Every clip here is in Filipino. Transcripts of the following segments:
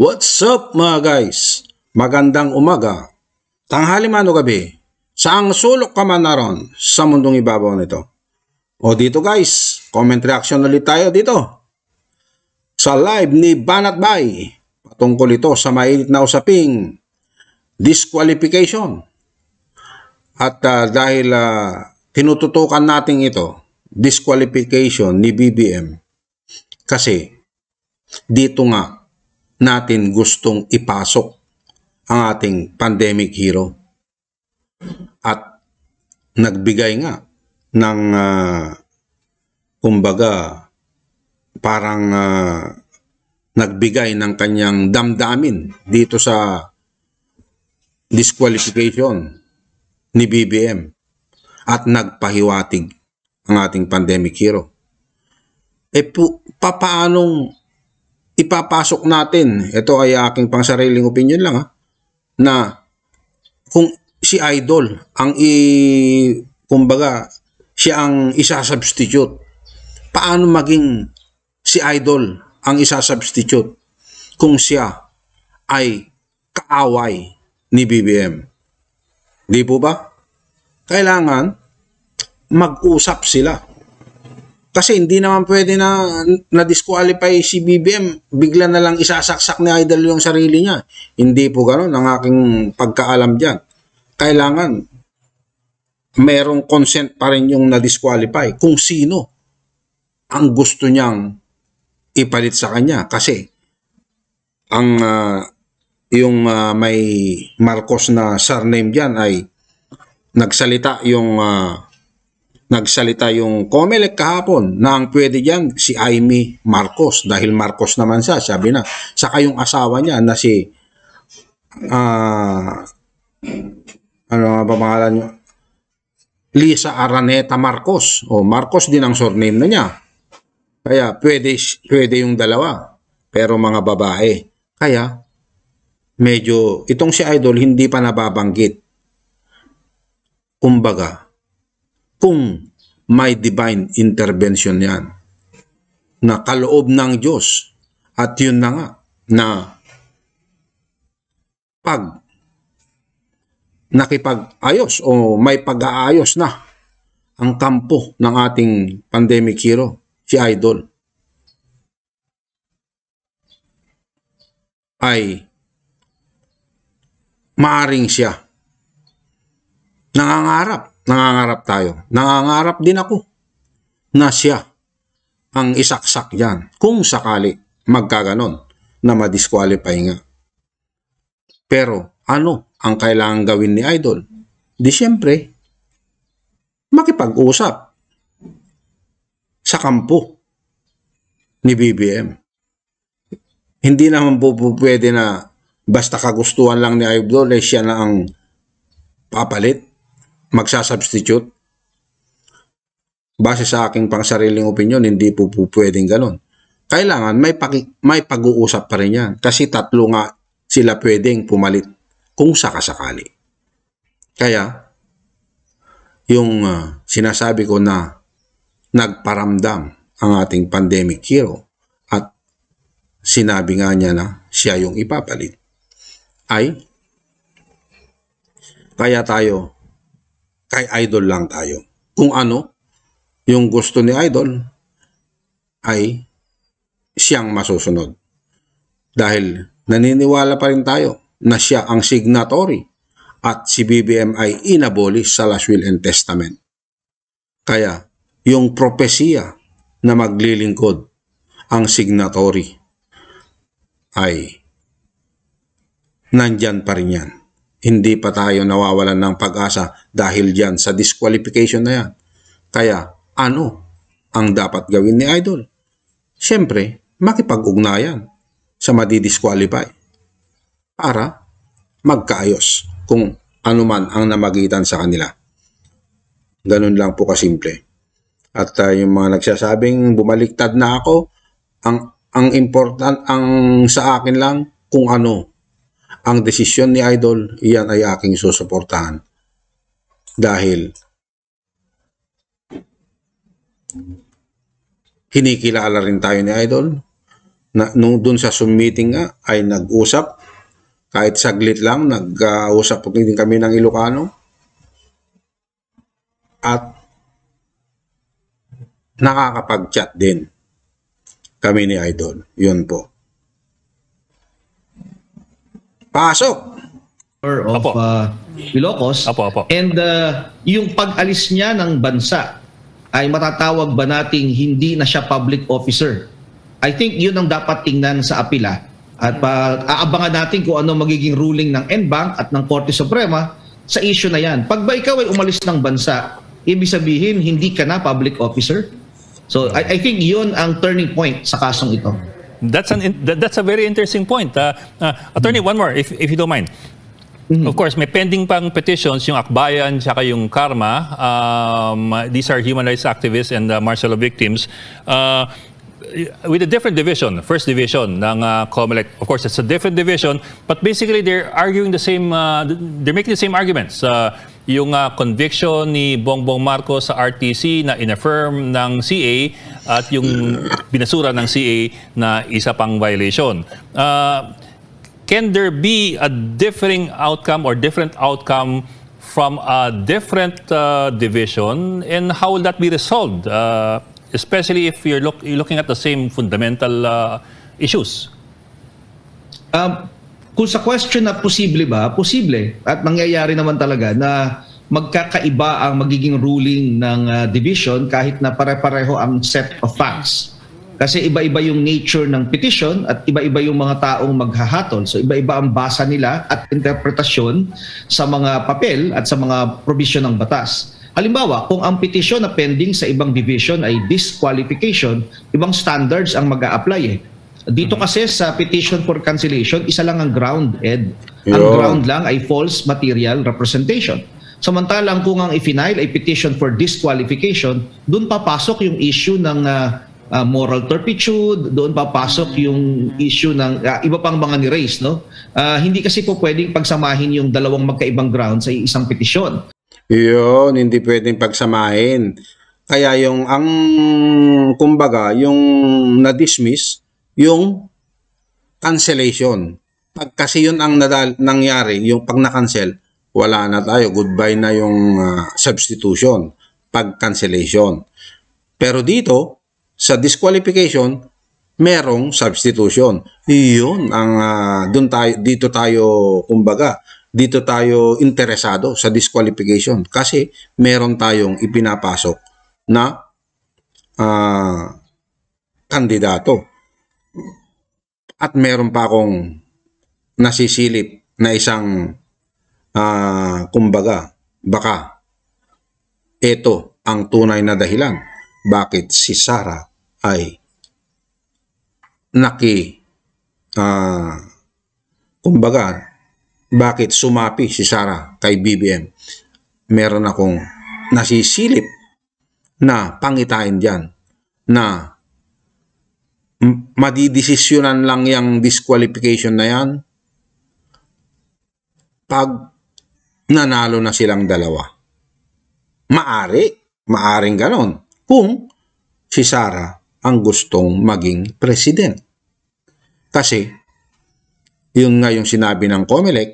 What's up mga guys? Magandang umaga, tanghali man o gabi, saang sulok ka man naron sa mundong ibabaw nito. O dito guys, comment reaction ulit tayo dito. Sa live ni Banat Bay, patungkol ito sa mainit na usaping disqualification. At uh, dahil uh, tinututukan natin ito, disqualification ni BBM, kasi dito nga natin gustong ipasok ang ating pandemic hero. At nagbigay nga ng uh, kumbaga parang uh, nagbigay ng kanyang damdamin dito sa disqualification ni BBM at nagpahiwatig ang ating pandemic hero. E po, papaanong ipapasok natin, ito ay aking pangsariling opinion lang ha, na kung si Idol ang i kumbaga siya ang isa-substitute. Paano maging si Idol ang isa-substitute kung siya ay kaaway ni BBM? Di po ba? Kailangan mag-usap sila kasi hindi naman pwede na na-disqualify si BBM, bigla na lang isasaksak ni Idol yung sarili niya. Hindi po ganoon ang aking pagkaalam diyan. Kailangan merong consent pa rin yung na-disqualify kung sino ang gusto niyang ipalit sa kanya. Kasi ang uh, yung uh, may Marcos na surname diyan ay nagsalita yung uh, nagsalita yung Comelec kahapon na ang pwede dyan si Amy Marcos dahil Marcos naman siya, sabi na. Saka yung asawa niya na si uh, ano nga ba pangalan niyo? Lisa Araneta Marcos. O Marcos din ang surname na niya. Kaya pwede, pwede yung dalawa. Pero mga babae. Kaya medyo itong si Idol hindi pa nababanggit. Kumbaga, kung may divine intervention yan na kaloob ng Diyos at yun na nga na pag nakipag-ayos o may pag-aayos na ang kampo ng ating pandemic hero, si Idol, ay maaring siya nangangarap Nangangarap tayo. Nangangarap din ako na siya ang isaksak yan kung sakali magkaganon na madisqualify nga. Pero ano ang kailangan gawin ni Idol? Di siyempre, makipag-usap sa kampo ni BBM. Hindi naman po, po pwede na basta kagustuhan lang ni Idol eh siya na ang papalit magsasubstitute? Base sa aking pangsariling opinion, hindi po, po pwedeng ganun. Kailangan may, paki, may pag-uusap pa rin yan. Kasi tatlo nga sila pwedeng pumalit kung sakasakali. Kaya, yung uh, sinasabi ko na nagparamdam ang ating pandemic hero at sinabi nga niya na siya yung ipapalit ay kaya tayo kay idol lang tayo. Kung ano yung gusto ni idol ay siyang masusunod. Dahil naniniwala pa rin tayo na siya ang signatory at si BBM ay inabolish sa last will and testament. Kaya yung propesya na maglilingkod ang signatory ay nandyan pa rin yan hindi pa tayo nawawalan ng pag-asa dahil dyan sa disqualification na yan. Kaya ano ang dapat gawin ni Idol? Siyempre, makipag-ugnayan sa madidisqualify para magkaayos kung ano man ang namagitan sa kanila. Ganun lang po kasimple. At uh, yung mga nagsasabing bumaliktad na ako, ang ang important ang sa akin lang kung ano ang desisyon ni Idol, iyan ay aking susuportahan. Dahil kinikilala rin tayo ni Idol na, nung dun sa Zoom meeting nga ay nag-usap kahit saglit lang nag-usap din kami ng Ilocano at nakakapag-chat din kami ni Idol. Yun po. Pasok! of Apo. uh, Ilocos. Apo, apo. And uh, yung pag-alis niya ng bansa ay matatawag ba nating hindi na siya public officer? I think yun ang dapat tingnan sa apila. At pa, aabangan natin kung ano magiging ruling ng NBank at ng Korte Suprema sa issue na yan. Pag ba ikaw ay umalis ng bansa, ibig sabihin hindi ka na public officer? So I, I think yun ang turning point sa kasong ito. That's an in- that- that's a very interesting point. Uh, uh, attorney, one more if if you don't mind. Of course, may pending pang petitions yung Akbayan tsaka yung Karma. Um, these are human rights activists and uh, martial law victims. Uh, with a different division, first division ng uh, COMELEC. Of course, it's a different division, but basically they're arguing the same, uh, they're making the same arguments. Uh, yung uh, conviction ni Bongbong Marcos sa RTC na inaffirm ng CA at yung binasura ng CA na isa pang violation. Uh, can there be a differing outcome or different outcome from a different uh, division? And how will that be resolved? Uh, especially if you're, look, you're looking at the same fundamental uh, issues. Um, kung sa question na posible ba, posible. At mangyayari naman talaga na magkakaiba ang magiging ruling ng uh, division kahit na pare-pareho ang set of facts. Kasi iba-iba yung nature ng petition at iba-iba yung mga taong maghahatol. So iba-iba ang basa nila at interpretasyon sa mga papel at sa mga provision ng batas. Halimbawa, kung ang petition na pending sa ibang division ay disqualification, ibang standards ang mag apply eh. Dito kasi sa petition for cancellation, isa lang ang ground, Ed. Ang Yun. ground lang ay false material representation. Samantalang kung ang i-final ay petition for disqualification, doon papasok yung issue ng ah, ah, moral turpitude, doon papasok yung issue ng ah, iba pang mga ni-raise. No? Ah, hindi kasi po pwedeng pagsamahin yung dalawang magkaibang ground sa isang petisyon. Yun, hindi pwedeng pagsamahin. Kaya yung ang kumbaga, yung na-dismiss, yung cancellation. Pag kasi yun ang nadal, nangyari, yung pag na-cancel, wala na tayo. Goodbye na yung ah, substitution pag cancellation. Pero dito, sa disqualification, merong substitution. Iyon ang ah, dun tayo dito tayo kumbaga dito tayo interesado sa disqualification kasi meron tayong ipinapasok na ah, kandidato. At meron pa akong nasisilip na isang ah, kumbaga baka ito ang tunay na dahilan bakit si Sarah ay naki ah kumbaga bakit sumapi si Sarah kay BBM meron akong nasisilip na pangitain diyan na madidesisyonan lang yung disqualification na yan pag nanalo na silang dalawa. Maari, maaring ganon kung si Sara ang gustong maging president. Kasi, yun nga yung sinabi ng COMELEC,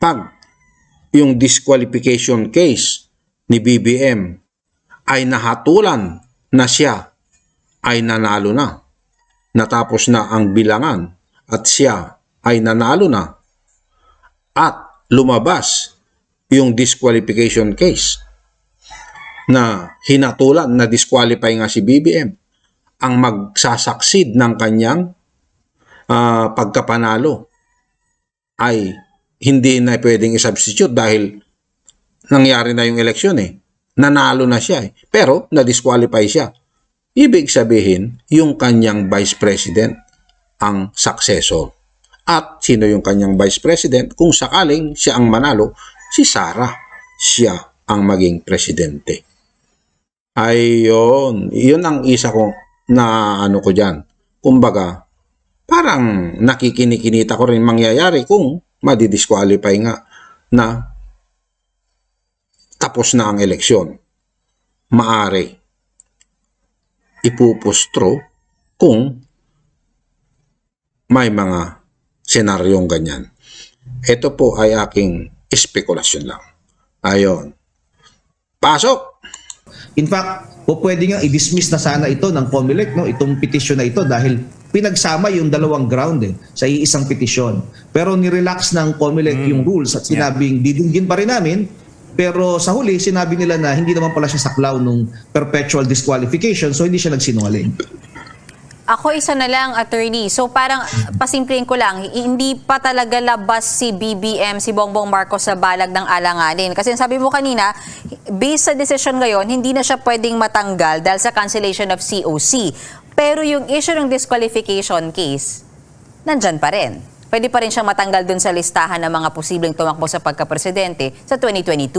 pag yung disqualification case ni BBM ay nahatulan na siya ay nanalo na. Natapos na ang bilangan at siya ay nanalo na. At lumabas yung disqualification case na hinatulan na disqualify nga si BBM ang magsasaksid ng kanyang ah, pagkapanalo ay hindi na pwedeng i-substitute dahil nangyari na yung eleksyon eh. Nanalo na siya eh. Pero na-disqualify siya. Ibig sabihin, yung kanyang vice president ang successor. At sino yung kanyang vice president? Kung sakaling siya ang manalo, si Sara. Siya ang maging presidente. Ayun. Yun ang isa ko na ano ko dyan. Kumbaga, parang nakikinikinita ko rin mangyayari kung madidisqualify nga na tapos na ang eleksyon. Maari ipupustro kung may mga senaryong ganyan. Ito po ay aking espekulasyon lang. Ayon. Pasok! In fact, o pwede nga i-dismiss na sana ito ng COMELEC, no? itong petition na ito dahil pinagsama yung dalawang ground eh, sa iisang petisyon. Pero ni-relax ng COMELEC mm. yung rules at sinabing yeah. didinggin pa rin namin pero sa huli, sinabi nila na hindi naman pala siya saklaw nung perpetual disqualification so hindi siya nagsinungaling. Ako isa na lang, attorney. So parang pasimplihin ko lang, hindi pa talaga labas si BBM, si Bongbong Marcos sa balag ng alanganin. Kasi sabi mo kanina, based sa decision ngayon, hindi na siya pwedeng matanggal dahil sa cancellation of COC. Pero yung issue ng disqualification case, nandyan pa rin. Pwede pa rin siyang matanggal dun sa listahan ng mga posibleng tumakbo sa pagka-presidente sa 2022.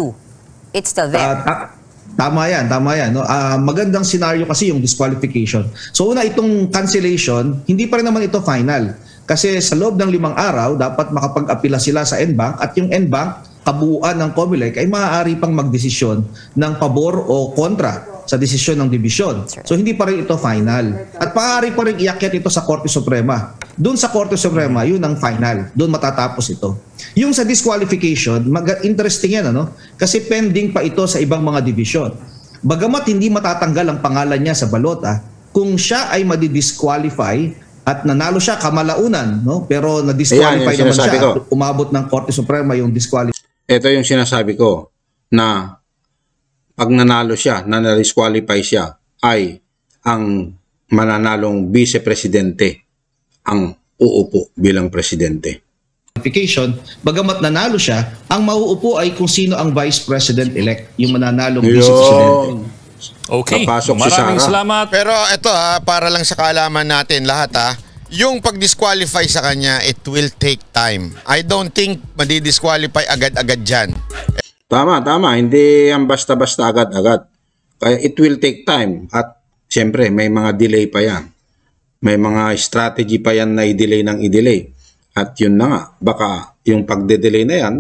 It's still there. Uh, Tama yan, tama yan. No? Uh, magandang scenario kasi yung disqualification. So una, itong cancellation, hindi pa rin naman ito final. Kasi sa loob ng limang araw, dapat makapag-apila sila sa NBank at yung NBank, kabuuan ng COMELEC ay maaari pang magdesisyon ng pabor o kontra sa desisyon ng dibisyon. So hindi pa rin ito final. At maaari pa rin iakyat ito sa Korte Suprema. Doon sa Korte Suprema, yun ang final. Doon matatapos ito. Yung sa disqualification, mag- interesting yan, ano? Kasi pending pa ito sa ibang mga dibisyon. Bagamat hindi matatanggal ang pangalan niya sa balota, kung siya ay madidisqualify at nanalo siya kamalaunan, no? Pero na-disqualify Ayan, naman siya ko. at umabot ng Korte Suprema yung disqualification. Ito yung sinasabi ko na pag nanalo siya, na na-disqualify siya, ay ang mananalong vice-presidente ang uupo bilang presidente. Bagamat nanalo siya, ang mauupo ay kung sino ang vice president-elect, yung mananalong vice-presidente. Okay, Papasok maraming si salamat. Pero ito ha, para lang sa kaalaman natin lahat ha, yung pag-disqualify sa kanya, it will take time. I don't think madi-disqualify agad-agad dyan. Tama, tama. Hindi yan basta-basta agad-agad. Kaya it will take time. At siyempre, may mga delay pa yan. May mga strategy pa yan na i-delay ng i-delay. At yun na nga, baka yung pagde-delay na yan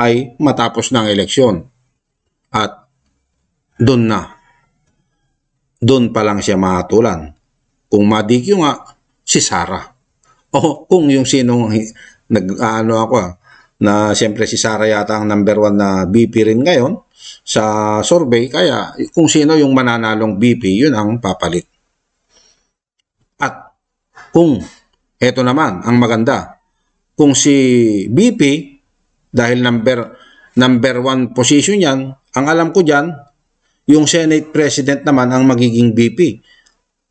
ay matapos ng eleksyon. At doon na. Doon pa lang siya mahatulan. Kung madikyo nga, si Sarah. O kung yung sinong nag ano ako ah, na siyempre si Sara yata ang number one na BP rin ngayon sa survey. Kaya kung sino yung mananalong BP, yun ang papalit. Kung eto naman ang maganda, kung si BP dahil number number one position yan, ang alam ko dyan, yung Senate President naman ang magiging BP.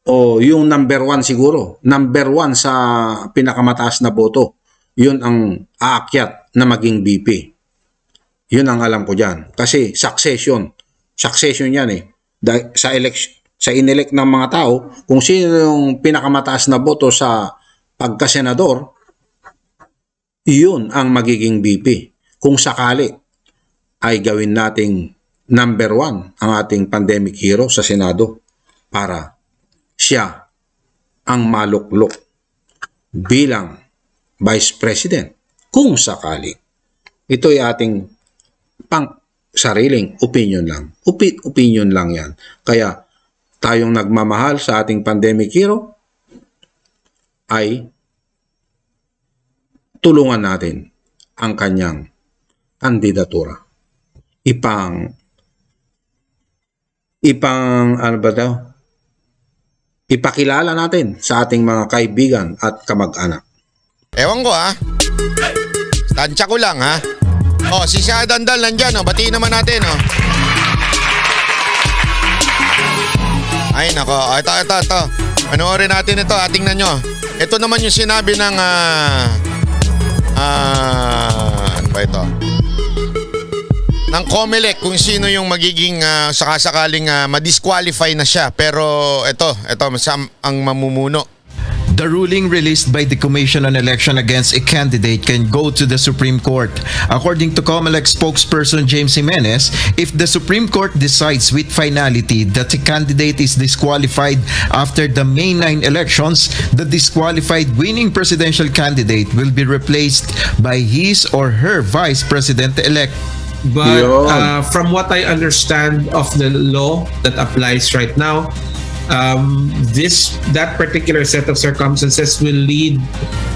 O yung number one siguro, number one sa pinakamataas na boto yun ang aakyat na maging BP. Yun ang alam ko dyan. Kasi succession. Succession yan eh. Sa election, sa inelect ng mga tao, kung sino yung pinakamataas na boto sa pagkasenador, yun ang magiging BP. Kung sakali ay gawin nating number one ang ating pandemic hero sa Senado para siya ang maluklok bilang Vice President kung sakali. Ito ay ating pang sariling opinion lang. Upi, opinion lang yan. Kaya tayong nagmamahal sa ating pandemic hero ay tulungan natin ang kanyang kandidatura. Ipang ipang ano ba daw? Ipakilala natin sa ating mga kaibigan at kamag-anak. Ewan ko ha. Tansya ko lang ha. Oh, si Sia Dandal nandyan oh. Batiin naman natin oh. Ay nako, ito, ito, ito. Panoorin natin ito, ating na nyo. Ito naman yung sinabi ng uh, uh, ano ba ito? ng COMELEC kung sino yung magiging uh, sakasakaling uh, madisqualify na siya. Pero ito, ito ang mamumuno. The ruling released by the Commission on Election against a candidate can go to the Supreme Court. According to COMELEC spokesperson James Jimenez, if the Supreme Court decides with finality that a candidate is disqualified after the May 9 elections, the disqualified winning presidential candidate will be replaced by his or her vice president-elect. But uh, from what I understand of the law that applies right now, um, this that particular set of circumstances will lead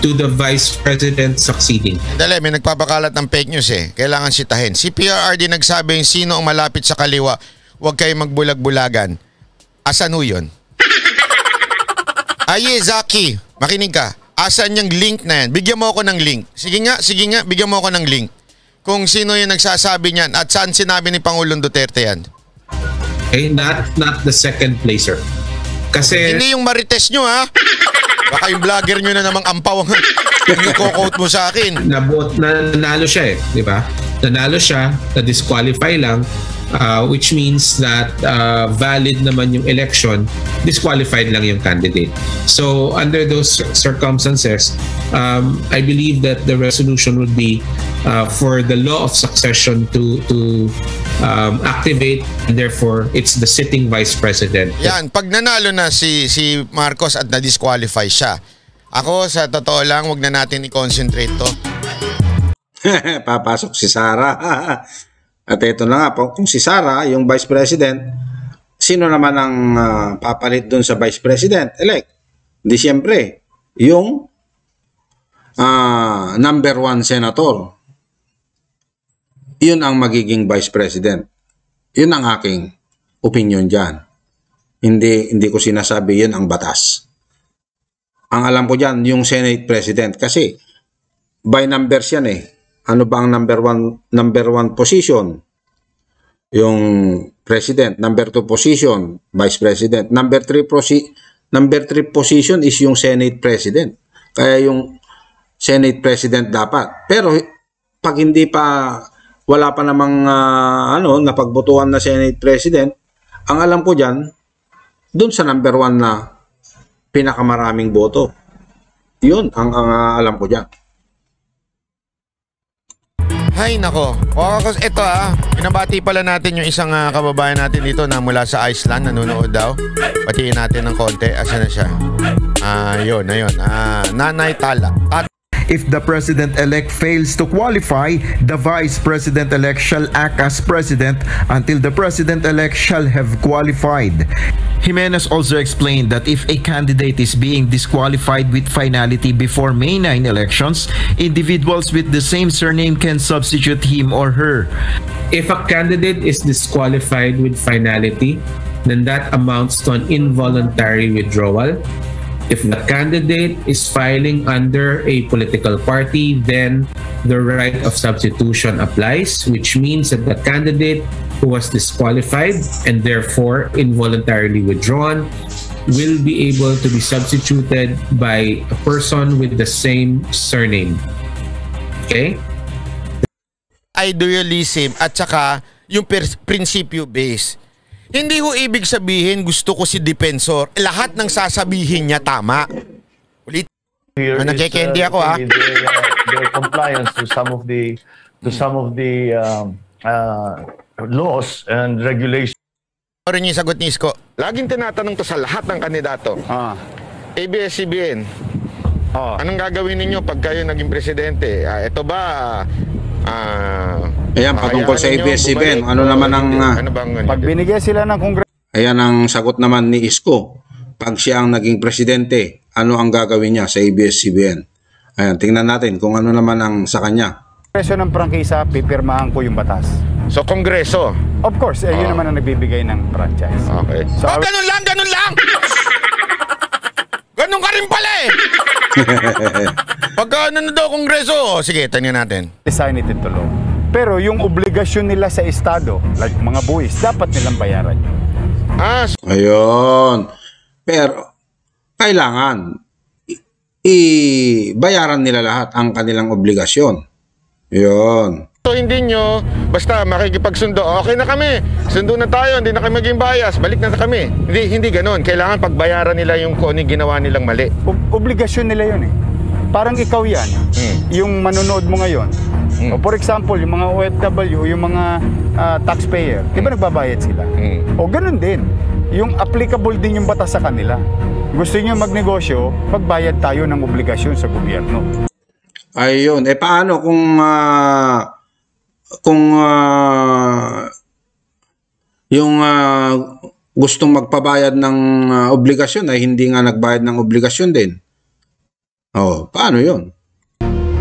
to the vice president succeeding. Dali, may nagpapakalat ng fake news eh. Kailangan sitahin. Si PRRD nagsabing sino ang malapit sa kaliwa, huwag kayong magbulag-bulagan. Asan ho yun? Aye, Zaki, makinig ka. Asan yung link na yan? Bigyan mo ako ng link. Sige nga, sige nga, bigyan mo ako ng link. Kung sino yung nagsasabi niyan at saan sinabi ni Pangulong Duterte yan. Okay, not not the second placer. Kasi Hindi yung marites nyo ha. Baka yung vlogger nyo na namang ampaw ang i-quote mo sa akin. nabot na nanalo siya eh, di ba? Nanalo siya, na-disqualify lang, uh, which means that uh, valid naman yung election, disqualified lang yung candidate. So under those cir- circumstances, um, I believe that the resolution would be uh, for the law of succession to to um, activate, and therefore it's the sitting vice president. Yan, pag nanalo na si si Marcos at na-disqualify siya. Ako, sa totoo lang, wag na natin i-concentrate to. Papasok si Sara. At ito na nga po, kung si Sara, yung Vice President, sino naman ang ah, papalit doon sa Vice President elect? Di siyempre, yung ah, number one senator. Yun ang magiging Vice President. Yun ang aking opinion dyan. Hindi, hindi ko sinasabi yun ang batas. Ang alam ko dyan, yung Senate President. Kasi, by numbers yan eh. Ano ba ang number one, number one position? Yung president. Number two position, vice president. Number three, posi- number three position is yung Senate President. Kaya yung Senate President dapat. Pero pag hindi pa, wala pa namang ah, ano, napagbutuhan na Senate President, ang alam ko dyan, dun sa number one na pinakamaraming boto. Yun ang, ang ah, alam ko dyan. Hay nako. O, kasi ito ah, pinabati pala natin yung isang ah, kababayan natin dito na mula sa Iceland, nanonood daw. Batiin natin ng konti. Asa na siya? Ah, yun, ayun. Ah, Nanay Tala. At If the president-elect fails to qualify, the vice president-elect shall act as president until the president-elect shall have qualified. Jimenez also explained that if a candidate is being disqualified with finality before May 9 elections, individuals with the same surname can substitute him or her. if a candidate is disqualified with finality, then that amounts to an involuntary withdrawal. If the candidate is filing under a political party, then the right of substitution applies, which means that the candidate who was disqualified and therefore involuntarily withdrawn will be able to be substituted by a person with the same surname. Okay? idealism at saka yung prinsipyo base. Hindi ho ibig sabihin gusto ko si defensor. Lahat ng sasabihin niya tama. Ulit. Ah, is, nagke-candy uh, ako, ah. the, uh, their compliance to some of the to some of the um, uh, laws and regulations. Rin yung sagot ni Isko. Laging tinatanong to sa lahat ng kandidato. Ah. ABS-CBN, Oh. anong gagawin ninyo pag kayo naging presidente? Ah, ito ba... ah, Ayan, patungkol sa ABS-CBN, ano naman ang, ah, ano bang, Pag binigyan sila ng kongreso, Ayan ang sagot naman ni Isko. Pag siya ang naging presidente, ano ang gagawin niya sa ABS-CBN? Ayan, tingnan natin kung ano naman ang sa kanya. ng prangkisa, pipirmahan ko yung batas. So, Kongreso. Of course, eh, yun naman ang nagbibigay ng franchise. Okay. So, oh, ganun lang, ganun lang! Ganun ka rin pala eh! Pagka ano na daw Kongreso, oh, sige, tingnan natin. design it into law. Pero yung obligasyon nila sa Estado, like mga buwis, dapat nilang bayaran yun. Ah, Ayun. Pero, kailangan i- i-bayaran nila lahat ang kanilang obligasyon. Yun. So hindi nyo, basta makikipagsundo, okay na kami, sundo na tayo, hindi na kami maging bias, balik na kami. Hindi, hindi ganun. Kailangan pagbayaran nila yung kung ano yung ginawa nilang mali. Ob- obligasyon nila yun eh. Parang ikaw yan, Hmm. yung manonood mo ngayon. Mm. O for example, yung mga OFW, yung mga ah, taxpayer, di ba nagbabayad sila? Mm. O ganun din. Yung applicable din yung batas sa kanila. Gusto nyo magnegosyo, magbayad tayo ng obligasyon sa gobyerno. Ayun. Eh, paano kung ah, kung ah, yung ah, gustong magpabayad ng ah, obligasyon ay hindi nga nagbayad ng obligasyon din? Oh, paano yun?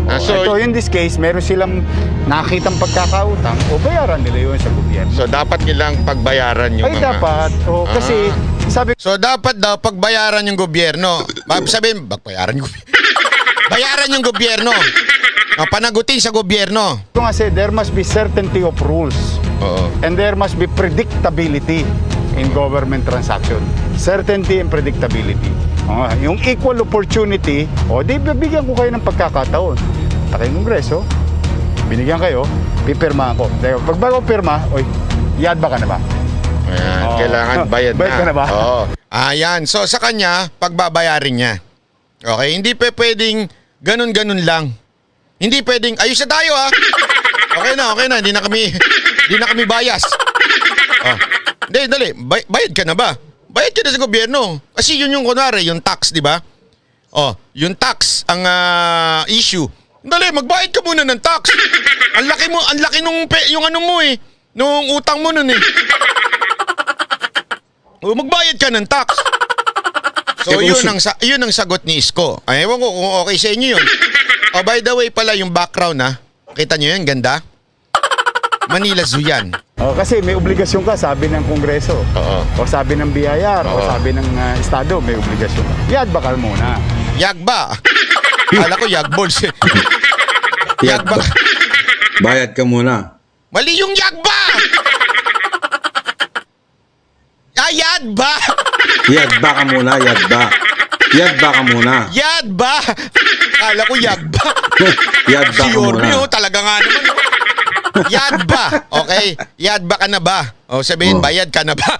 Ah, so, Ito, in this case, meron silang nakitang pagkakautang o bayaran nila yun sa gobyerno. so dapat nilang pagbayaran yung Ay, mga... dapat. O, kasi, sabi So dapat daw pagbayaran yung gobyerno. Sabihin, bayaran yung gobyerno. bayaran yung gobyerno. O, panagutin sa gobyerno. ko kasi, there must be certainty of rules. Oo. And there must be predictability in government transaction. Certainty and predictability. O, yung equal opportunity, o di bibigyan ko kayo ng pagkakataon. Sa kayong kongreso, binigyan kayo, pipirmahan ko. Dahil Pag bago pirma, oy, yad ba ka na ba? Ayan, Oo. kailangan bayad, Bayad ka na ba? Oo. Ayan, so sa kanya, pagbabayarin niya. Okay, hindi pa pwedeng ganun-ganun lang. Hindi pwedeng, ayos na tayo ha. Okay na, okay na, hindi na kami, hindi na kami bias. Oh. Hindi, dali, bay- bayad ka na ba? Bayad ka na sa gobyerno. Kasi yun yung kunwari, yung tax, di ba? Oh, yung tax ang ah, issue. Dali, magbayad ka muna ng tax. Ang laki mo, ang laki nung pe, yung ano mo eh, nung utang mo nun eh. O, magbayad ka ng tax. So, yun ang, yun ang sagot ni Isko. Ay, ewan ko kung okay sa inyo yun. Oh, by the way pala, yung background ha. Kita nyo yun, ganda? Manila Zoo yan. O, kasi may obligasyon ka, sabi ng kongreso. Oo. O sabi ng BIR, o Oo. sabi ng ah, Estado, may obligasyon ka. Yad ba ka muna? Yagba. Kala ko yagballs eh. Yagba. Bayad ka muna. Mali yung yagba! Ah, yadba! Yadba ka muna, yadba. Yadba ka muna. Yadba! Kala ko yagba. Yadba Si ka Yorme, muna. oh, talaga nga naman. oh. Yadba. Okay? Yadba ka na ba? O sabihin, Oh. bayad ka na ba?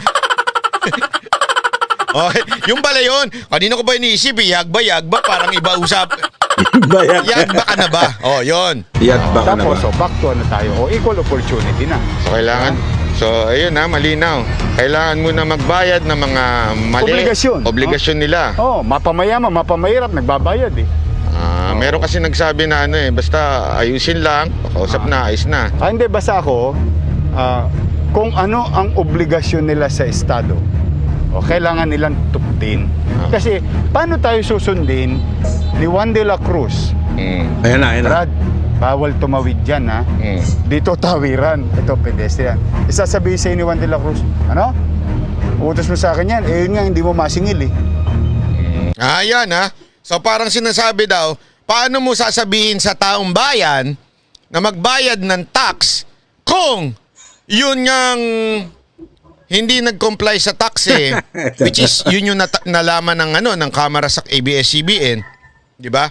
okay. Yung pala yun. Kanina ko ba iniisip, eh, yagba, yagba, parang iba usap. Bayad Yadba ka na ba? O, yun. Yadba ka na ba? Tapos, o, back to ano tayo, o equal opportunity na. So, kailangan, so, ayun na, malinaw. Kailangan mo na magbayad ng mga mali. Obligasyon. Obligasyon nila. Oh, mapamayaman, mapamahirap, nagbabayad eh. Ah, meron kasi nagsabi na ano eh, basta ayusin lang, kausap na, ayos na. Ah, hindi, basta ako, ah, kung ano ang obligasyon nila sa Estado, o kailangan nilang tuptin. Ah. Kasi, paano tayo susundin ni Juan de la Cruz? Mm. Ayan na, ayan na. Brad, bawal tumawid dyan, ha? Mm. Dito tawiran. Ito, pedestrian. Isasabihin sa'yo ni Juan de la Cruz, ano? Utos mo sa akin yan. Eh, yun nga, hindi mo masingil, eh. Ah, yan ha. So parang sinasabi daw, paano mo sasabihin sa taong bayan na magbayad ng tax kung yun ngang hindi nag-comply sa tax eh, which is yun yung nalaman ng ano ng kamera sa ABS-CBN, 'di ba?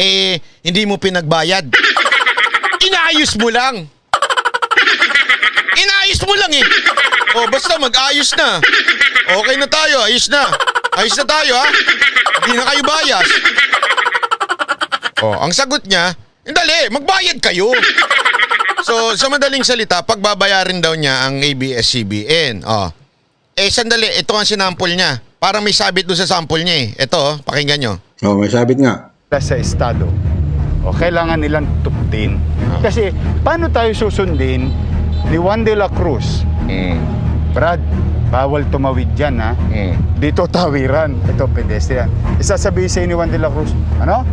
Eh hindi mo pinagbayad. Inayos mo lang. Inayos mo lang eh. Oh, basta mag-ayos na. Okay na tayo, ayos na. Ayos na tayo ha. Hindi na kayo bias. Oh, ang sagot niya, "Eh, dali, magbayad kayo. So, sa madaling salita, pagbabayarin daw niya ang ABS-CBN. Oh. Eh, sandali, ito ang sinampol niya. Parang may sabit doon sa sample niya eh. Ito, oh, pakinggan nyo. Oh, may sabit nga. Sa Estado, o kailangan nilang tuptin. Ah. Kasi, paano tayo susundin ni Juan de la Cruz? Mm, Brad, bawal tumawid dyan, ha? mm. Dito tawiran. Ito, pedestrian. Isasabihin sa'yo ni Juan de la Cruz, ano?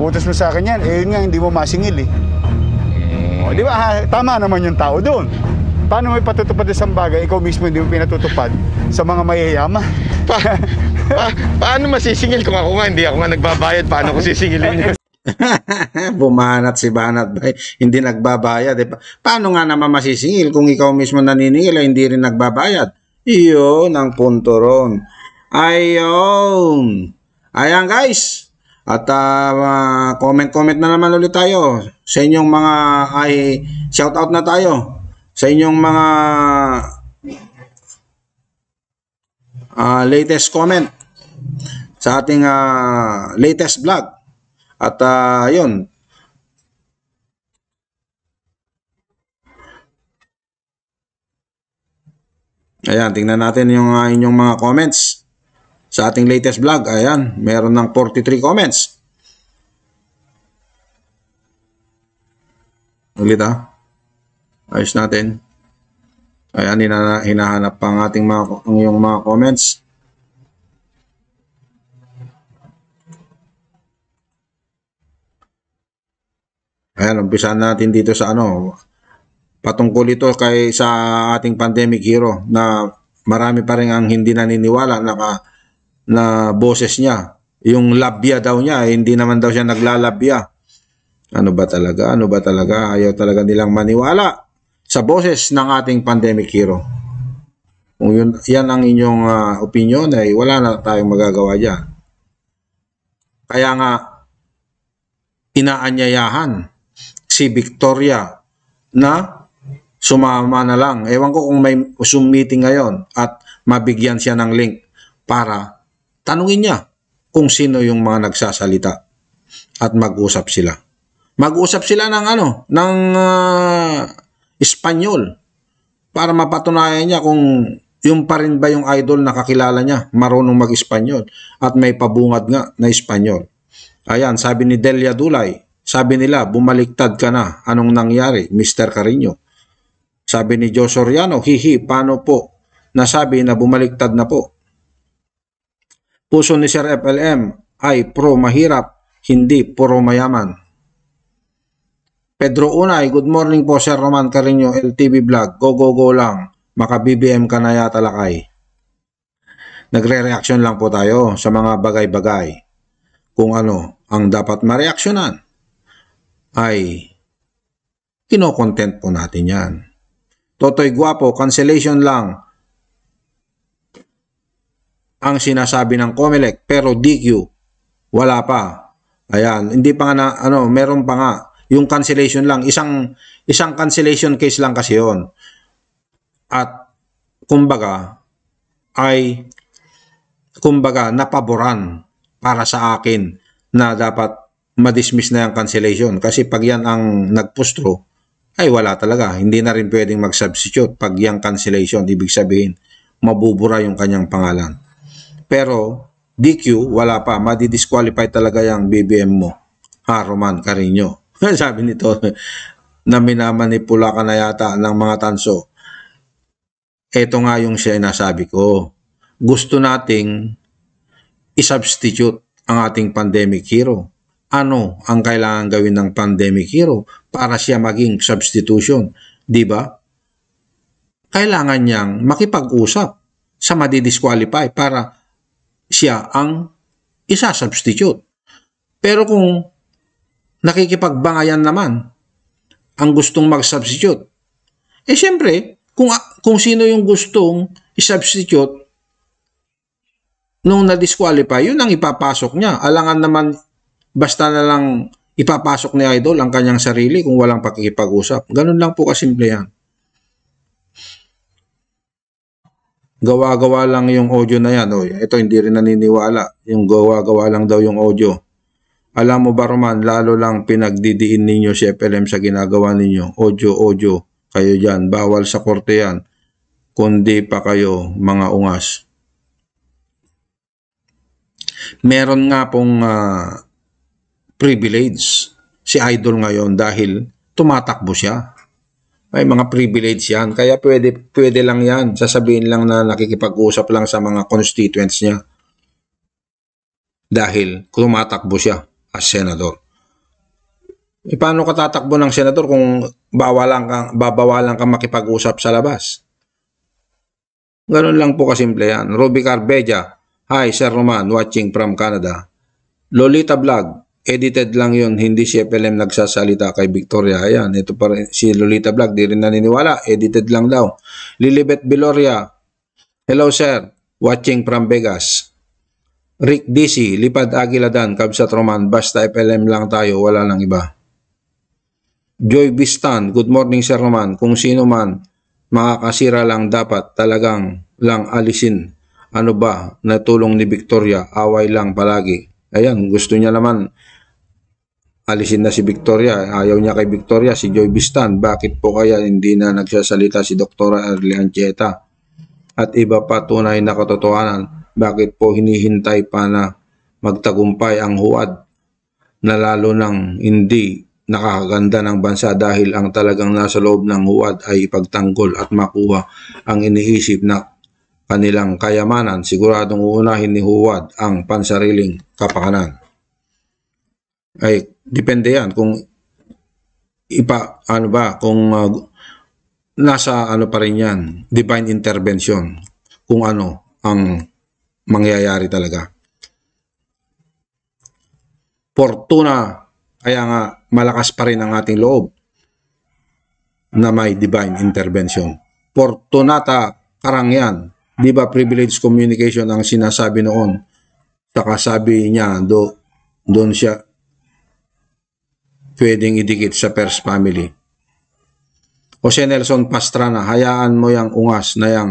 Utos mo sa akin yan. Eh, yun nga, hindi mo masingil, eh. O, di ba? ha, Tama naman yung tao doon. Paano may patutupad isang bagay, ikaw mismo hindi mo pinatutupad sa mga mayayaman? Pa, pa, paano masisingil kung ako nga hindi ako nga nagbabayad? Paano ko sisingilin yun? Bumanat si Banat ba? Hindi nagbabayad. Eh. Pa- Paano nga naman masisingil kung ikaw mismo naniningil ay hindi rin nagbabayad? Iyon ang punto ron. Ayun. Ayan guys. At ah, comment-comment na naman ulit tayo sa inyong mga ay shout out na tayo sa inyong mga ah, latest comment sa ating ah, latest vlog. At ah, yun. Ayan, tingnan natin yung ah, inyong mga comments sa ating latest vlog. Ayan, meron ng 43 comments. Ulit ah. Ayos natin. Ayan, hinana, hinahanap pa ang ating mga, ang iyong mga comments. Ayan, umpisahan natin dito sa ano, patungkol ito kay sa ating pandemic hero na marami pa rin ang hindi naniniwala na, na boses niya. Yung labya daw niya, eh, hindi naman daw siya naglalabya. Ano ba talaga? Ano ba talaga? Ayaw talaga nilang maniwala sa boses ng ating pandemic hero. Kung yun, yan ang inyong uh, opinion ay wala na tayong magagawa dyan. Kaya nga, inaanyayahan si Victoria na sumama na lang. Ewan ko kung may Zoom meeting ngayon at mabigyan siya ng link para tanungin niya kung sino yung mga nagsasalita at mag-usap sila. Mag-usap sila ng ano, ng uh, Espanyol para mapatunayan niya kung yung pa rin ba yung idol na kakilala niya, marunong mag-Espanyol at may pabungad nga na Espanyol. Ayan, sabi ni Delia Dulay, sabi nila, bumaliktad ka na. Anong nangyari, Mr. Carino? Sabi ni Joe Soriano, hihi, paano po? Nasabi na bumaliktad na po. Puso ni Sir FLM ay pro mahirap, hindi puro mayaman. Pedro Unay, good morning po Sir Roman Carino, LTV Vlog. Go, go, go lang maka-BBM ka na yata lakay. Nagre-reaction lang po tayo sa mga bagay-bagay. Kung ano ang dapat mareaksyonan ay kinokontent po natin yan. Totoy Guapo, cancellation lang ang sinasabi ng Comelec pero DQ wala pa. Ayan, hindi pa nga na, ano, meron pa nga yung cancellation lang, isang isang cancellation case lang kasi 'yon at kumbaga ay kumbaga napaboran para sa akin na dapat madismiss na yung cancellation. Kasi pag yan ang nagpustro ay wala talaga. Hindi na rin pwedeng mag-substitute pag yung cancellation. Ibig sabihin mabubura yung kanyang pangalan. Pero DQ wala pa. Madidisqualify talaga yung BBM mo. Ha Roman Carino sabi nito na minamanipula ka na yata ng mga tanso ito nga yung sinasabi ko. Gusto nating isubstitute ang ating pandemic hero. Ano ang kailangan gawin ng pandemic hero para siya maging substitution? Di ba? Kailangan niyang makipag-usap sa madidisqualify para siya ang isa-substitute. Pero kung nakikipagbangayan naman ang gustong mag-substitute, eh siyempre, kung, kung sino yung gustong i-substitute nung na-disqualify, yun ang ipapasok niya. Alangan naman, basta na lang ipapasok ni Idol ang kanyang sarili kung walang pakikipag-usap. Ganun lang po kasimple yan. Gawa-gawa lang yung audio na yan. O, ito hindi rin naniniwala. Yung gawa-gawa lang daw yung audio. Alam mo ba Roman, lalo lang pinagdidiin ninyo si FLM sa ginagawa ninyo. Audio, audio kayo dyan. Bawal sa korte yan. Kundi pa kayo mga ungas. Meron nga pong uh, privilege si Idol ngayon dahil tumatakbo siya. May mga privilege yan. Kaya pwede, pwede lang yan. Sasabihin lang na nakikipag-usap lang sa mga constituents niya. Dahil tumatakbo siya as senador. E paano ka tatakbo ng senador kung bawalan kang, babawalan kang makipag-usap sa labas? Ganun lang po kasimple yan. Ruby Carbeja, Hi, Sir Roman, watching from Canada. Lolita Vlog, edited lang yun, hindi si FLM nagsasalita kay Victoria. Ayan, ito pa rin, si Lolita Vlog, di rin naniniwala, edited lang daw. Lilibet Biloria, Hello Sir, watching from Vegas. Rick DC, Lipad Aguiladan, Kabsat Roman, basta FLM lang tayo, wala nang iba. Joy Bistan, good morning Sir Roman. Kung sino man makakasira lang dapat talagang lang alisin. Ano ba na tulong ni Victoria? Away lang palagi. Ayan, gusto niya naman alisin na si Victoria. Ayaw niya kay Victoria, si Joy Bistan. Bakit po kaya hindi na nagsasalita si Dr. Erly Ancheta? At iba pa tunay na katotohanan. Bakit po hinihintay pa na magtagumpay ang huwad na lalo nang hindi nakakaganda ng bansa dahil ang talagang nasa loob ng huwad ay ipagtanggol at makuha ang iniisip na kanilang kayamanan, siguradong uunahin ni huwad ang pansariling kapakanan. Ay, depende yan kung ipa ano ba kung uh, nasa ano pa rin yan, divine intervention kung ano ang mangyayari talaga. Fortuna, kaya nga malakas pa rin ang ating loob na may divine intervention. Fortunata karangyan, di ba privilege communication ang sinasabi noon? Saka sabi niya, do, doon siya pwedeng idikit sa first family. Jose Nelson Pastrana, hayaan mo yang ungas na yang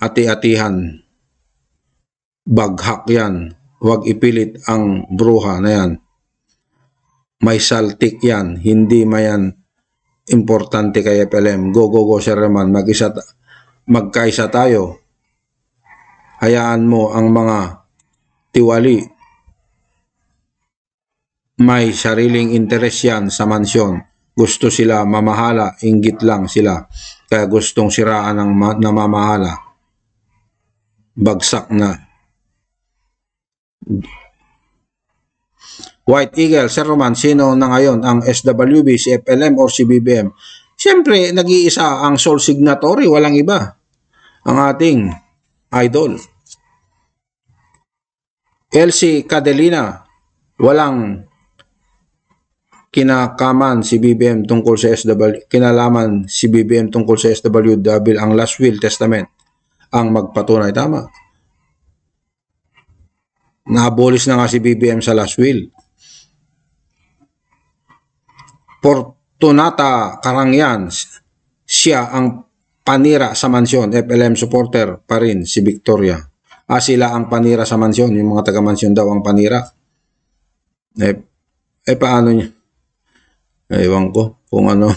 ati-atihan. Baghak yan. Huwag ipilit ang bruha na yan. May saltik yan. Hindi mayan importante kay FLM. Go, go, go, Sir Roman. Mag-isa, magkaisa tayo. Hayaan mo ang mga tiwali. May sariling interes yan sa mansyon. Gusto sila mamahala, inggit lang sila. Kaya gustong siraan ng ma- namamahala. Bagsak na. White Eagle, Sir Roman, sino na ngayon ang SWB, si FLM or si BBM? Siyempre, nag-iisa ang sole signatory, walang iba. Ang ating idol. LC Cadelina, walang kinakaman si BBM tungkol sa SW, kinalaman si BBM tungkol sa SW dahil ang last will testament ang magpatunay tama. Naabolis na nga si BBM sa last will. Fortunata Karangyan, siya ang panira sa mansyon. FLM supporter pa rin si Victoria. Ah, sila ang panira sa mansyon. Yung mga taga-mansyon daw ang panira. Eh, eh paano niya? Ewan ko kung ano.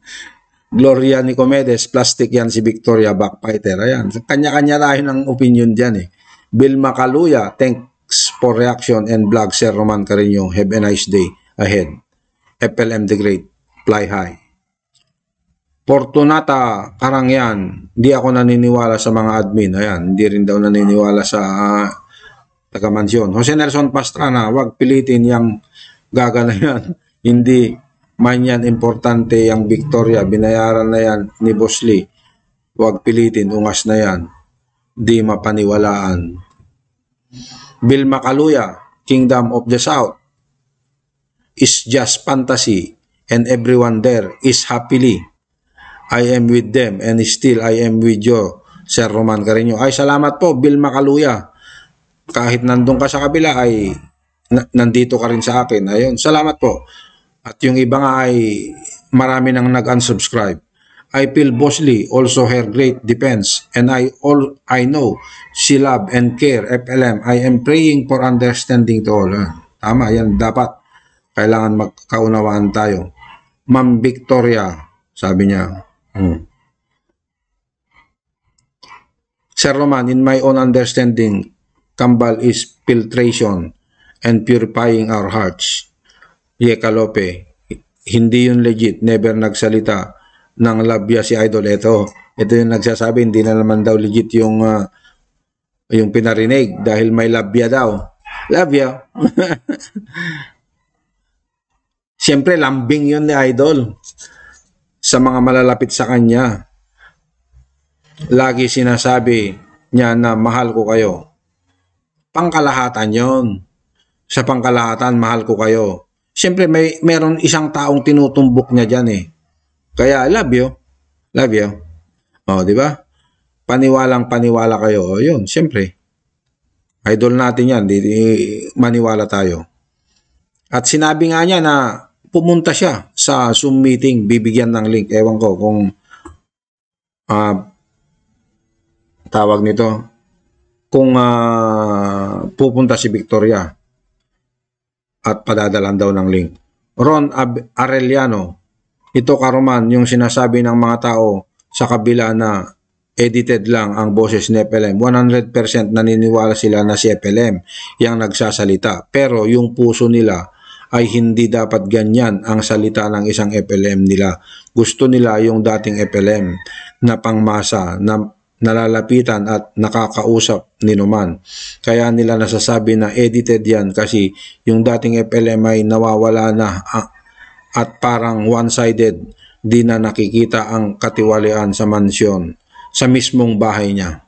Gloria Nicomedes, plastic yan si Victoria Backfighter. Ayan. Kanya-kanya tayo ng opinion dyan eh. Bill Macaluya, thanks for reaction and vlog, Sir Roman Carino. Have a nice day ahead. FLM the Great, fly high. Fortunata Karangyan, hindi ako naniniwala sa mga admin. Ayan, hindi rin daw naniniwala sa uh, taga-mansyon. Jose Nelson Pastrana, wag pilitin yung gaga na yan. hindi man yan importante yung Victoria. Binayaran na yan ni Boss Lee. Huwag pilitin, ungas na yan. Di mapaniwalaan. Bill Macaluya, Kingdom of the South is just fantasy and everyone there is happily. I am with them and still I am with you, Sir Roman Carino. Ay, salamat po, Bill Macaluya. Kahit nandun ka sa kabila ay na, nandito ka rin sa akin. Ayun, salamat po. At yung iba nga ay marami nang nag-unsubscribe. I feel Bosley also her great defense and I all I know she love and care FLM. I am praying for understanding to all. Tama yan dapat kailangan magkaunawaan tayo. Ma'am Victoria, sabi niya. Hmm. Sir Roman, in my own understanding, Kambal is filtration and purifying our hearts. Yeka Lope, hindi yun legit, never nagsalita ng labya si Idol. Ito, ito yung nagsasabi, hindi na naman daw legit yung uh, yung pinarinig dahil may labya daw. Labya. Siyempre, lambing yun ni Idol sa mga malalapit sa kanya. Lagi sinasabi niya na mahal ko kayo. Pangkalahatan yon. Sa pangkalahatan, mahal ko kayo. Siyempre, may meron isang taong tinutumbok niya dyan eh. Kaya, love you. Love you. O, di ba? Paniwalang paniwala kayo. O, yun, siyempre. Idol natin yan. Di, di, maniwala tayo. At sinabi nga niya na pumunta siya sa Zoom meeting, bibigyan ng link. Ewan ko kung uh, tawag nito, kung uh, pupunta si Victoria at padadalan daw ng link. Ron Arellano, ito karuman yung sinasabi ng mga tao sa kabila na edited lang ang boses ni FLM. 100% naniniwala sila na si FLM yung nagsasalita. Pero yung puso nila ay hindi dapat ganyan ang salita ng isang FLM nila. Gusto nila yung dating FLM na pangmasa, na nalalapitan at nakakausap ni Numan. Kaya nila nasasabi na edited yan kasi yung dating FLM ay nawawala na at parang one-sided di na nakikita ang katiwalian sa mansyon sa mismong bahay niya.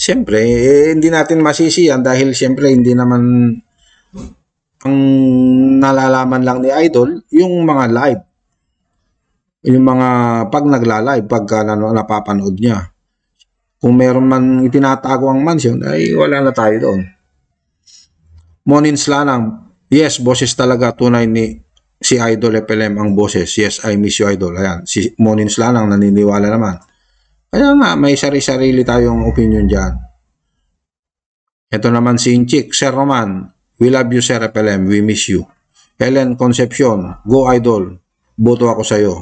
Siyempre, eh, hindi natin masisi yan dahil siyempre hindi naman ang nalalaman lang ni Idol yung mga live. Yung mga pag nagla-live, pagka ano, napapanood niya. Kung meron man itinatago ang mansion, ay wala na tayo doon. Monin Slanang, yes, boses talaga tunay ni si Idol FLM ang boses. Yes, I miss you Idol. Ayan, si Monin Slanang naniniwala naman. Kaya nga, may sari-sarili tayong opinion dyan. Ito naman si Inchik, Sir Roman, we love you Sir FLM, we miss you. Helen Concepcion, go Idol, boto ako sa'yo.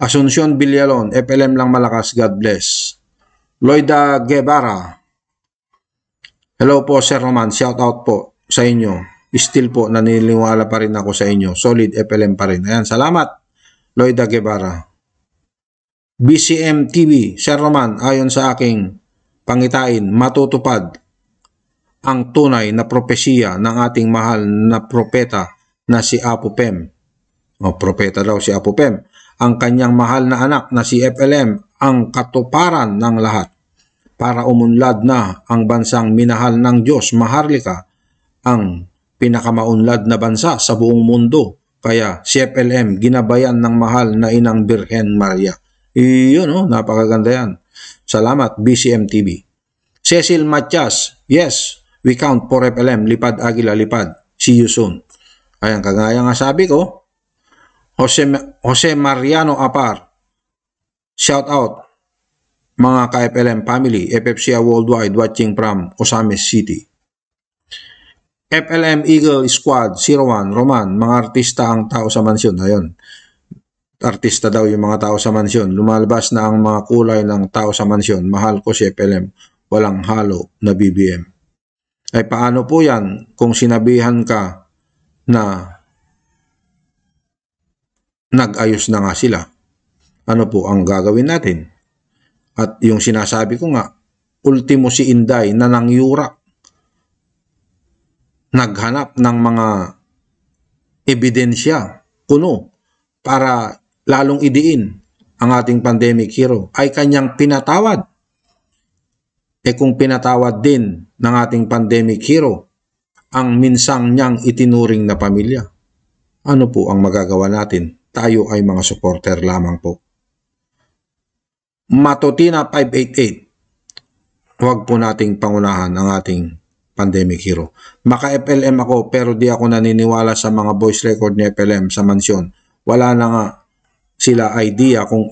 Asuncion Villalon, FLM lang malakas, God bless. Loida Guevara, hello po Sir Roman, shout out po sa inyo. Still po, naniniwala pa rin ako sa inyo. Solid FLM pa rin. Ayan, salamat. Loida Guevara. BCM TV, Sir Roman, ayon sa aking pangitain, matutupad ang tunay na propesiya ng ating mahal na propeta na si Apo Pem. O propeta daw si Apo Pem. Ang kanyang mahal na anak na si FLM ang katuparan ng lahat para umunlad na ang bansang minahal ng Diyos, Maharlika, ang pinakamaunlad na bansa sa buong mundo. Kaya si FLM ginabayan ng mahal na inang Birhen Maria. Iyon, oh, napakaganda yan. Salamat, BCM TV. Cecil Matias, yes, we count for FLM, lipad agila, lipad. See you soon. Ayan, kagaya nga sabi ko, Jose, Jose Mariano Apar, shout out, mga ka-FLM family, FFCA Worldwide watching from Osames City. FLM Eagle Squad 01, Roman, mga artista ang tao sa mansyon. Ayun, artista daw yung mga tao sa mansyon. Lumalabas na ang mga kulay ng tao sa mansyon. Mahal ko si FLM. Walang halo na BBM. Ay paano po yan kung sinabihan ka na nag-ayos na nga sila? Ano po ang gagawin natin? At yung sinasabi ko nga, ultimo si Inday na nangyura. Naghanap ng mga ebidensya, kuno, para lalong idiin ang ating pandemic hero ay kanyang pinatawad. E kung pinatawad din ng ating pandemic hero ang minsang niyang itinuring na pamilya, ano po ang magagawa natin? Tayo ay mga supporter lamang po. Matutina 588, huwag po nating pangunahan ang ating pandemic hero. Maka-FLM ako pero di ako naniniwala sa mga voice record ni FLM sa mansyon. Wala na nga sila idea kung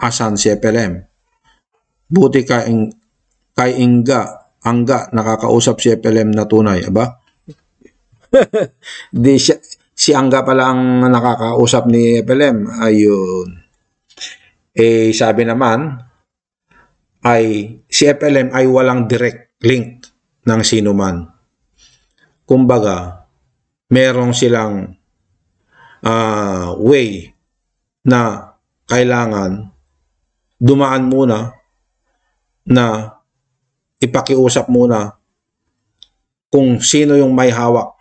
asan si FLM. Buti ka ing, kay Inga, Angga, nakakausap si FLM na tunay, aba? Di siya, si Angga pala ang nakakausap ni FLM. Ayun. Eh, sabi naman, ay si FLM ay walang direct link ng sino man. Kumbaga, merong silang uh, way na kailangan dumaan muna na ipakiusap muna kung sino yung may hawak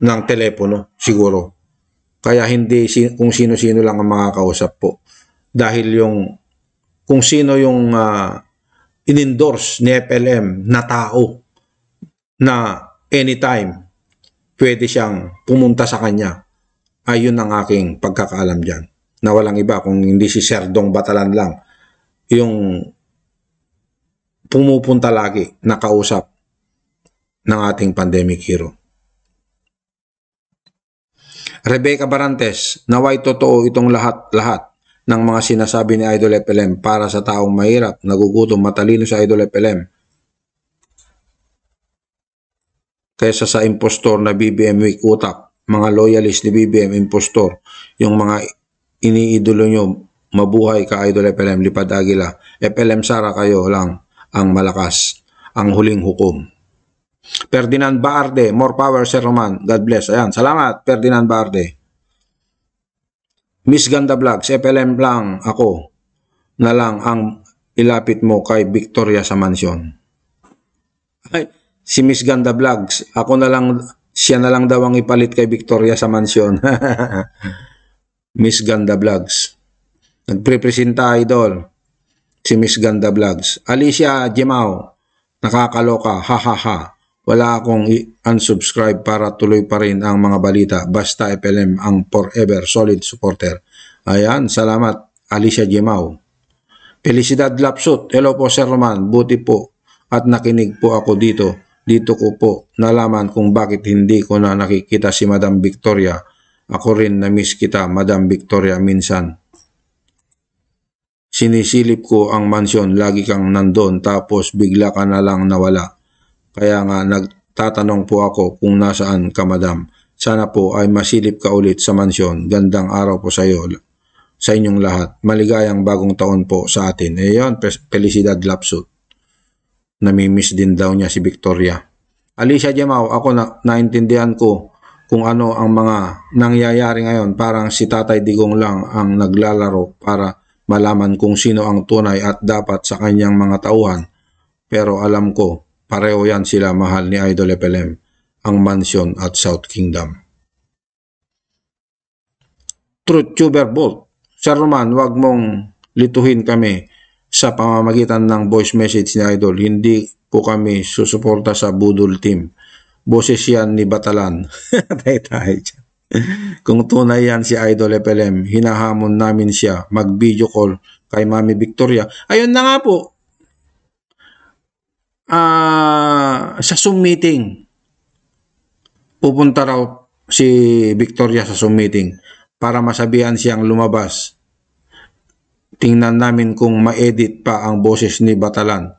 ng telepono siguro. Kaya hindi kung sino-sino lang ang makakausap po. Dahil yung kung sino yung uh, in-endorse ni FLM na tao na anytime pwede siyang pumunta sa kanya ayun ang aking pagkakaalam dyan. Na walang iba, kung hindi si Serdong Batalan lang, yung pumupunta lagi, nakausap ng ating pandemic hero. Rebecca Barantes, naway totoo itong lahat-lahat ng mga sinasabi ni Idol FLM para sa taong mahirap, nagugutom, matalino sa Idol FLM. Kaysa sa impostor na BBM Week utak mga loyalist ni BBM impostor, yung mga iniidolo nyo, mabuhay ka Idol FLM, Lipad Agila, FLM Sara kayo lang ang malakas, ang huling hukom. Ferdinand Baarde, more power Sir Roman, God bless. Ayan, salamat Ferdinand Baarde. Miss Ganda Vlogs, FLM lang ako na lang ang ilapit mo kay Victoria sa mansyon. Ay, si Miss Ganda Vlogs, ako na lang Siya na lang daw ang ipalit kay Victoria sa mansyon. Miss Ganda Vlogs. Nagprepresenta idol si Miss Ganda Vlogs. Alicia Gemao, nakakaloka, ha ha ha. Wala akong unsubscribe para tuloy pa rin ang mga balita. Basta FLM ang forever solid supporter. Ayan, salamat Alicia Gemao. Felicidad Lapsut. Hello po Sir Roman. Buti po at nakinig po ako dito. Dito ko po nalaman kung bakit hindi ko na nakikita si Madam Victoria. Ako rin na-miss kita, Madam Victoria, minsan. Sinisilip ko ang mansyon, lagi kang nandun, tapos bigla ka na lang nawala. Kaya nga nagtatanong po ako kung nasaan ka, Madam. Sana po ay masilip ka ulit sa mansyon. Gandang araw po sa iyo, sa inyong lahat. Maligayang bagong taon po sa atin. E yun, Felicidad Lapsut namimiss din daw niya si Victoria. Alicia Jamao, ako na naintindihan ko kung ano ang mga nangyayari ngayon. Parang si Tatay Digong lang ang naglalaro para malaman kung sino ang tunay at dapat sa kanyang mga tauhan. Pero alam ko, pareho yan sila mahal ni Idol FLM, ang Mansion at South Kingdom. Truth Tuber Bolt, Sir Roman, wag mong lituhin kami sa pamamagitan ng voice message ni Idol. Hindi po kami susuporta sa Budol Team. Boses yan ni Batalan. Tay-tay. Kung tunay yan si Idol FLM, hinahamon namin siya mag-video call kay Mami Victoria. Ayun na nga po. Uh, sa Zoom meeting, pupunta raw si Victoria sa Zoom meeting para masabihan siyang lumabas tingnan namin kung ma-edit pa ang boses ni Batalan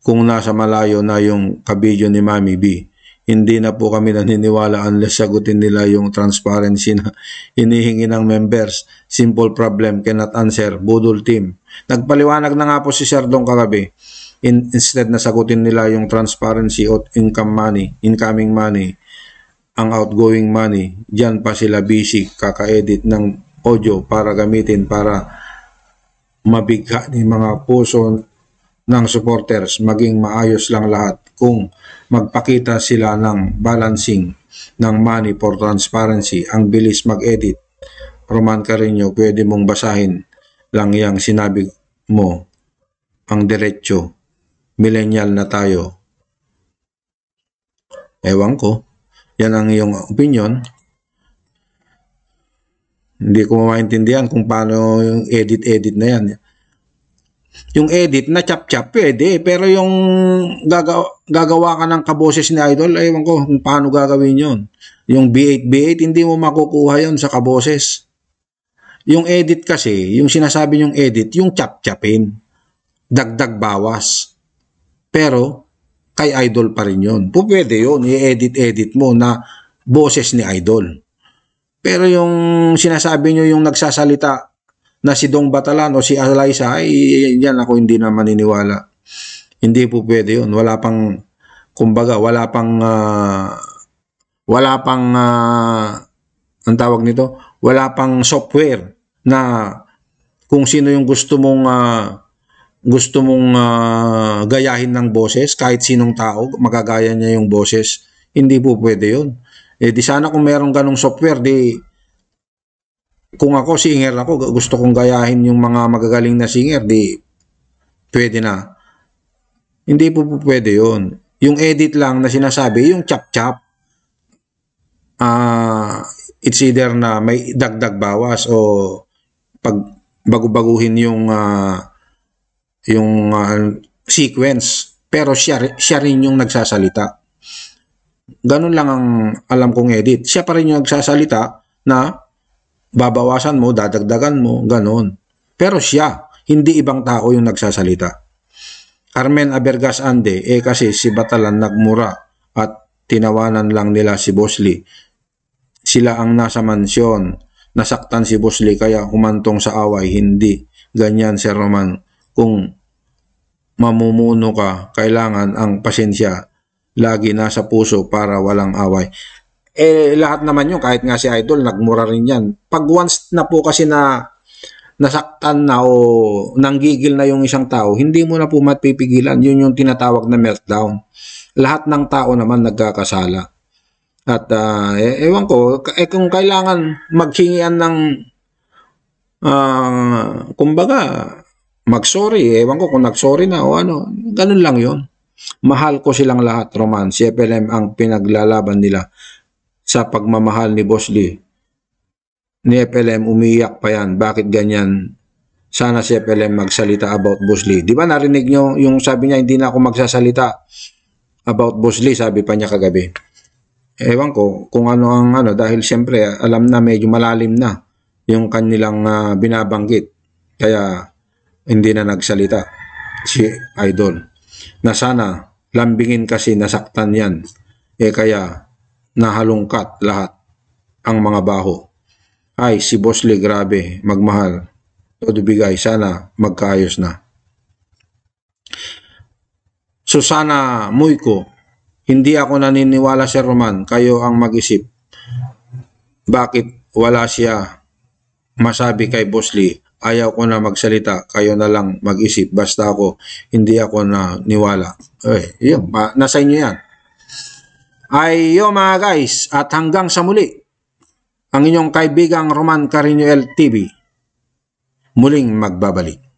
kung nasa malayo na yung kabidyo ni Mami B. Hindi na po kami naniniwala unless sagutin nila yung transparency na hinihingi ng members. Simple problem, cannot answer. Budol team. Nagpaliwanag na nga po si Sir Dong kagabi. In, instead na sagutin nila yung transparency o income money, incoming money, ang outgoing money, dyan pa sila busy kaka-edit ng audio para gamitin para mabigha ni mga puso ng supporters. Maging maayos lang lahat kung magpakita sila ng balancing ng money for transparency. Ang bilis mag-edit. Roman Carino pwede mong basahin lang yang sinabi mo ang diretsyo millennial na tayo ewan ko yan ang iyong opinion hindi ko maintindihan kung paano yung edit-edit na yan. Yung edit na chap-chap pwede, pero yung gagawa, gagawa ka ng kaboses ni Idol, ewan ko kung paano gagawin yon. Yung B8, B8, hindi mo makukuha yon sa kaboses. Yung edit kasi, yung sinasabi yung edit, yung chap-chapin. Dagdag bawas. Pero, kay Idol pa rin yun. Pwede yun, i-edit-edit mo na boses ni Idol. Pero yung sinasabi nyo yung nagsasalita na si Dong Batalan o si Alaysa, ay yan ako hindi na maniniwala. Hindi po pwede yun. Wala pang, kumbaga, wala pang, uh, wala pang, uh, ang tawag nito, wala pang software na kung sino yung gusto mong uh, gusto mong uh, gayahin ng boses, kahit sinong tao, magagaya niya yung boses, hindi po pwede yun. Eh di sana kung meron ganong software, di kung ako singer ako, gusto kong gayahin yung mga magagaling na singer, di pwede na. Hindi po, po pwede yon Yung edit lang na sinasabi, yung chap-chap, uh, it's either na may dagdag bawas o pag bago-baguhin yung uh, yung uh, sequence pero siya, siya rin yung nagsasalita Ganun lang ang alam kong edit. Siya pa rin yung nagsasalita na babawasan mo, dadagdagan mo, ganun. Pero siya, hindi ibang tao yung nagsasalita. Carmen Abergas Ande, eh kasi si Batalan nagmura at tinawanan lang nila si Bosley. Sila ang nasa mansyon. Nasaktan si Bosley kaya humantong sa away. Hindi. Ganyan, Sir Roman. Kung mamumuno ka, kailangan ang pasensya lagi nasa puso para walang away. Eh, lahat naman yun, kahit nga si Idol, nagmura rin yan. Pag once na po kasi na nasaktan na o nanggigil na yung isang tao, hindi mo na po mapipigilan. Yun yung tinatawag na meltdown. Lahat ng tao naman nagkakasala. At ah, e- ewan ko, eh, kung kailangan maghingian ng ah, kumbaga, mag-sorry, ewan ko kung nag-sorry na o ano, ganun lang yon Mahal ko silang lahat, Roman. Si FLM ang pinaglalaban nila sa pagmamahal ni Boss Lee. Ni FLM, umiyak pa yan. Bakit ganyan? Sana si FLM magsalita about Boss Lee. Di ba narinig nyo yung sabi niya, hindi na ako magsasalita about Boss Lee, sabi pa niya kagabi. Ewan ko kung ano ang ano, dahil siyempre alam na medyo malalim na yung kanilang ah, binabanggit. Kaya hindi na nagsalita si Idol. Na sana lambingin kasi nasaktan yan. Eh kaya nahalungkat lahat ang mga baho. Ay, si Boss Lee, grabe, magmahal. Todo bigay, sana magkaayos na. Susana Muyko, hindi ako naniniwala Sir Roman, kayo ang mag-isip. Bakit wala siya masabi kay Boss Lee? Ayaw ko na magsalita, kayo na lang mag-isip. Basta ako, hindi ako na niwala. Eh, yun, nasa inyo yan. Ay, yo mga guys, at hanggang sa muli, ang inyong kaibigang Roman Carino LTV, muling magbabalik.